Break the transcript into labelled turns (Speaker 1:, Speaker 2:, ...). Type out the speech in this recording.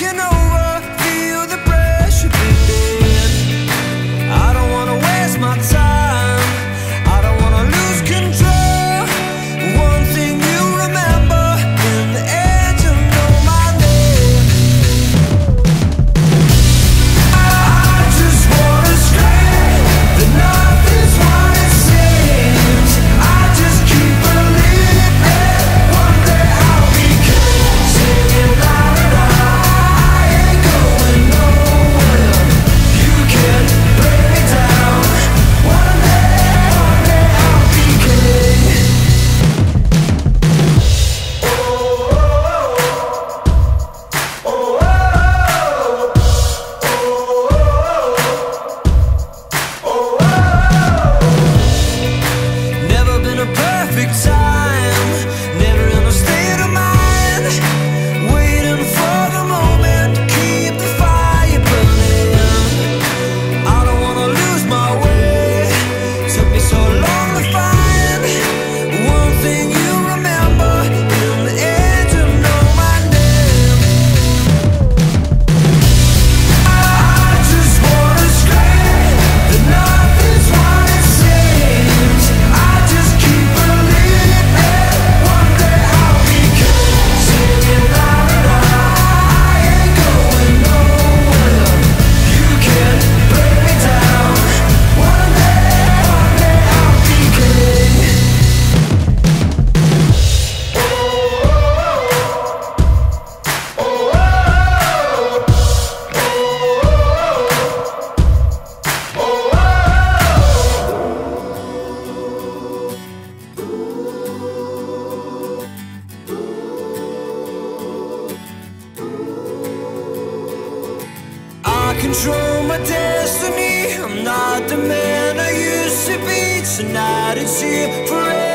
Speaker 1: can only control my destiny. I'm not the man I used to be. Tonight it's here forever